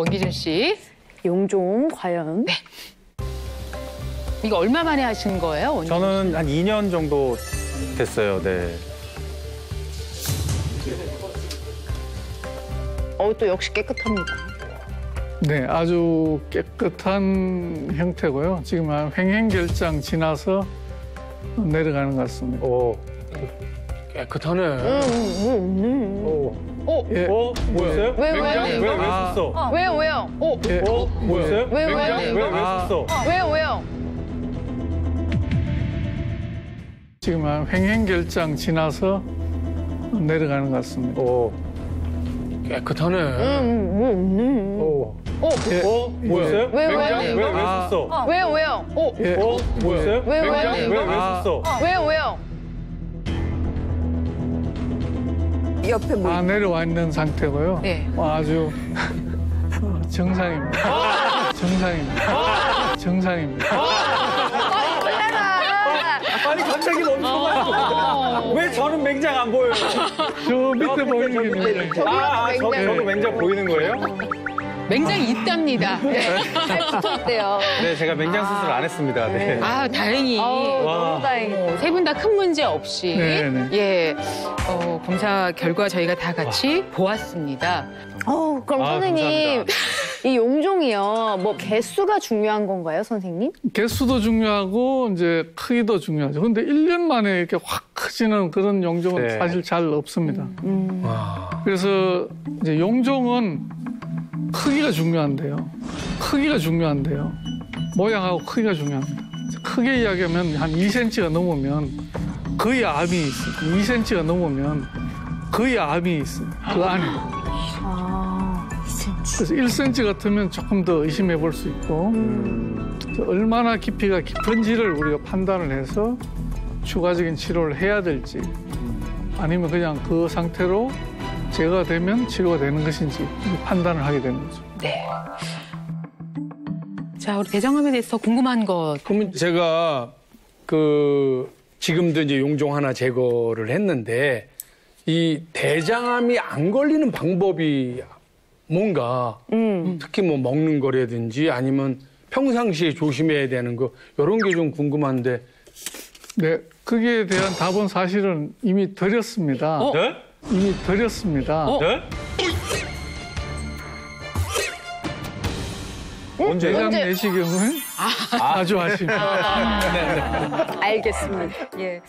원기준 씨, 용종 과연 이거 얼마 만에 하신 거예요? 원기준 저는 한 2년 정도 됐어요. 네. 어 또 역시 깨끗합니다. 네, 아주 깨끗한 형태고요. 지금 한 횡행결장 지나서 내려가는 것 같습니다. 오. 깨끗하네. 음, 오. 어, 예, 어? 뭐였어요? 왜, 왜? 왜, 왜, 왜 아. 썼어? 왜요 왜요? 어, 예, 어? 뭐였어요? 왜, 왜? 왜, 왜 아. 썼어? 왜요 왜요? 지금 한 횡행결장 지나서 내려가는 것 같습니다. 오. 깨끗하네. 음 뭐 없네. 오. 어, 예, 어? 뭐였어요? 왜, 왜? 왜, 왜 아. 썼어? 왜요 왜요? 어, 예, 어? 뭐였어요? 왜, 왜? 왜, 왜 아. 썼어? 왜요 왜요? 옆에 뭐다 내려와 있는 상태고요. 네. 어, 아주 정상입니다. 정상입니다. 정상입니다. 아니, 갑자기 멈춰가지고. 왜 저는 맹장 안 보여요? 저 밑에 보이는 게 맹장. 아, 아, 저, 맹장. 저도 맹장 보이는 거예요? 맹장이 있답니다. 네. 잘 붙어 있대요. 네, 제가 맹장 수술 안 했습니다. 네. 아, 다행히. 와. 세 분 다 큰 문제 없이 네, 네. 예 어, 검사 결과 저희가 다 같이 보았습니다. 어 그럼 아, 선생님 이 용종이요 뭐 개수가 중요한 건가요 선생님? 개수도 중요하고 이제 크기도 중요하죠. 근데 1년 만에 이렇게 확 커지는 그런 용종은 네. 사실 잘 없습니다. 와. 그래서 이제 용종은 크기가 중요한데요. 크기가 중요한데요. 모양하고 크기가 중요합니다. 크게 이야기하면 한 2cm가 넘으면 거의 암이 있어요. 2cm가 넘으면 거의 암이 있어요. 그 안에. 아 2cm. 그래서 1cm 같으면 조금 더 의심해 볼 수 있고 그래서 얼마나 깊이가 깊은지를 우리가 판단을 해서 추가적인 치료를 해야 될지 아니면 그냥 그 상태로 제거가 되면 치료가 되는 것인지 판단을 하게 되는 거죠. 네. 자, 우리 대장암에 대해서 더 궁금한 것. 그러면 제가 그 지금도 이제 용종 하나 제거를 했는데 이 대장암이 안 걸리는 방법이 뭔가 음. 특히 뭐 먹는 거라든지 아니면 평상시에 조심해야 되는 거 이런 게 좀 궁금한데 네, 거기에 대한 답은 사실은 이미 드렸습니다. 어? 네? 이미 드렸습니다. 어? 네? 언제요? 대장 언제? 내시경을 아주 하십니다. 알겠습니다. 예.